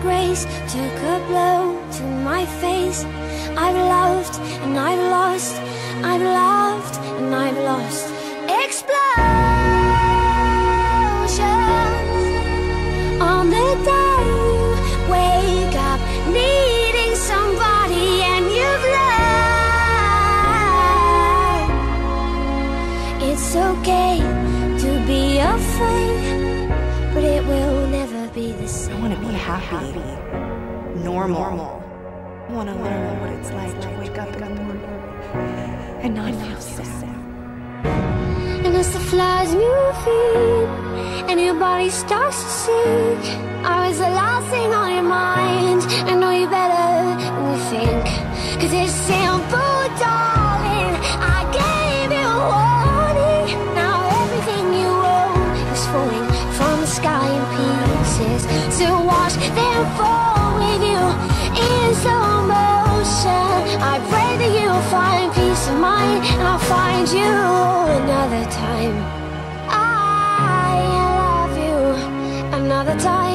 grace took a blow to my face. I've loved and I've lost, I've loved and I've lost. Explosions on the day you wake up needing somebody and you've learned it's okay to be afraid, I want to be happy, normal. normal. I want to learn what it's like to wake up in the morning and not feel sad. And as the flies in feet and your body starts to sink, I was the last thing on your mind. I know you better than you think. Cause it's simple. ashes to watch them fall with you in slow motion. I pray that you'll find peace of mind and I'll find you another time. I love you another time.